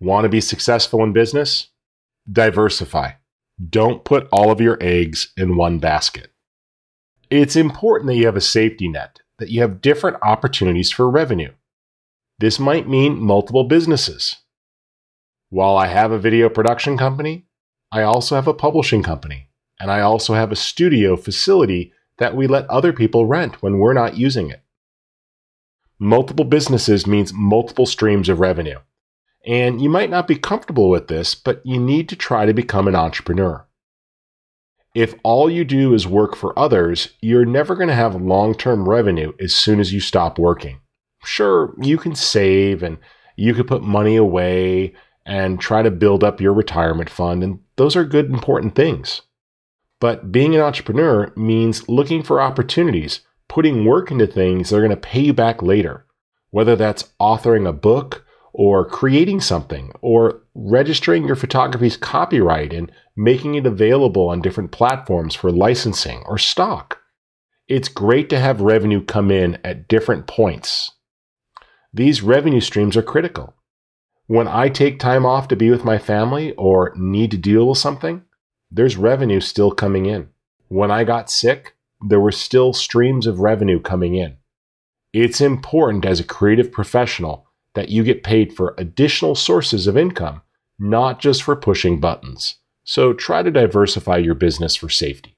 Want to be successful in business? Diversify. Don't put all of your eggs in one basket. It's important that you have a safety net, that you have different opportunities for revenue. This might mean multiple businesses. While I have a video production company, I also have a publishing company, and I also have a studio facility that we let other people rent when we're not using it. Multiple businesses means multiple streams of revenue. And you might not be comfortable with this, but you need to try to become an entrepreneur. If all you do is work for others, you're never going to have long term revenue as soon as you stop working. Sure, you can save and you could put money away and try to build up your retirement fund, and those are good, important things. But being an entrepreneur means looking for opportunities, putting work into things that are going to pay you back later, whether that's authoring a book or creating something or registering your photography's copyright and making it available on different platforms for licensing or stock. It's great to have revenue come in at different points these revenue streams are critical. When I take time off to be with my family or need to deal with something, there's revenue still coming in. When I got sick, there were still streams of revenue coming in. It's important as a creative professional that you get paid for additional sources of income, not just for pushing buttons. So try to diversify your business for safety.